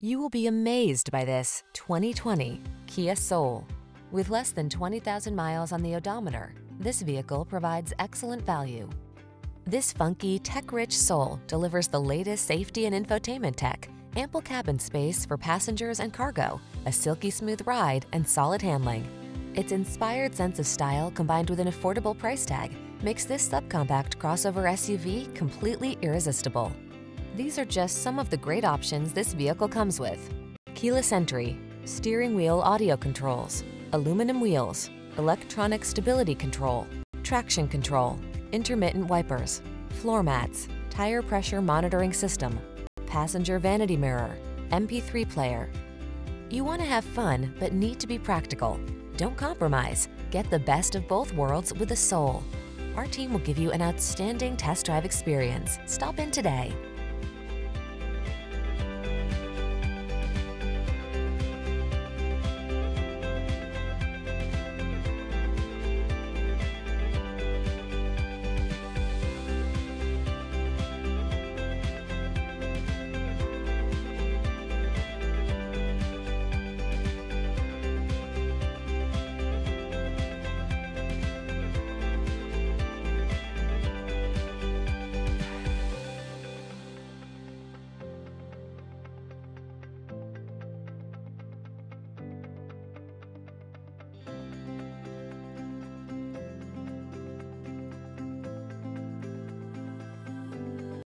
You will be amazed by this 2020 Kia Soul. With less than 20,000 miles on the odometer, this vehicle provides excellent value. This funky, tech-rich Soul delivers the latest safety and infotainment tech, ample cabin space for passengers and cargo, a silky smooth ride, and solid handling. Its inspired sense of style combined with an affordable price tag makes this subcompact crossover SUV completely irresistible. These are just some of the great options this vehicle comes with. Keyless entry, steering wheel audio controls, aluminum wheels, electronic stability control, traction control, intermittent wipers, floor mats, tire pressure monitoring system, passenger vanity mirror, MP3 player. You want to have fun but need to be practical. Don't compromise. Get the best of both worlds with the Soul. Our team will give you an outstanding test drive experience. Stop in today.